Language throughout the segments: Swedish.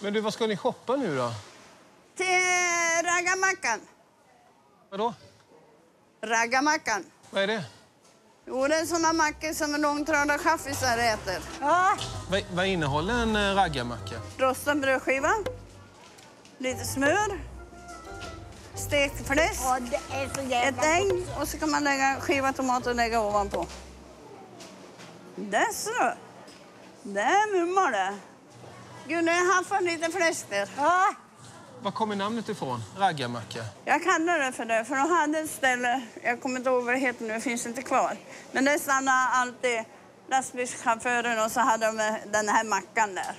Men du, vad ska ni shoppa nu då? Till raggarmackan. Vadå? Raggarmackan. Vad är det? Jo, det är såna mackor som långtradarchaffisar äter. Ja, Vad, vad innehåller en eh, raggarmacka? Rostad brödskiva, lite smör, stekt fläsk, och det är så jävla ett ägg och så kan man lägga skiva tomat och lägga ovanpå. Där så. Där mummar det. Nu haffar lite fläsk där. Ja, Var kommer namnet ifrån? Raggarmacka? Jag kallar det för det, för de hade ett ställe, jag kommer inte ihåg vad det heter nu, det finns inte kvar. Men det stannade alltid lastbilschauffören och så hade de den här mackan där.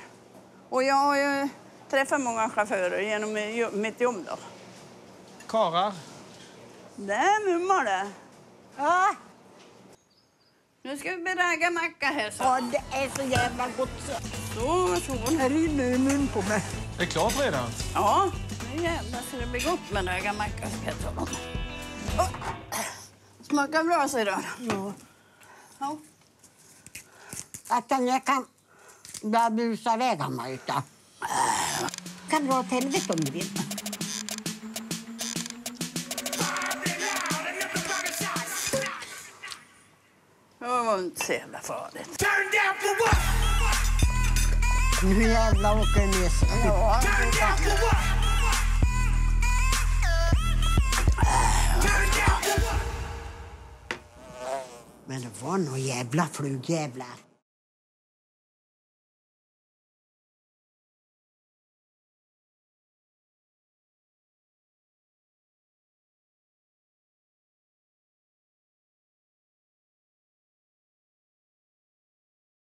Och jag har ju träffat många chaufförer genom mitt jobb då. Karar? Där mummar det. ja, Nu ska vi beragga macka här så. och det är så jävla gott. Så, varsågod. Det rinner i mun på mig. Det är klart redan. Ja, nu jävlar ska det bli gott med raggarmacka ska jag. Åh, Smakar bra säger du. Ja. Ja. Att jag kan börja busa iväg hemma ute. Kan dra åt helvete om du vill. Var inte så jävla farligt. Turn down for what? Nu jävlar åker det ner sig. Ja, Turn down for what? Turn down for what? Men det var nog jävla flugjävlar.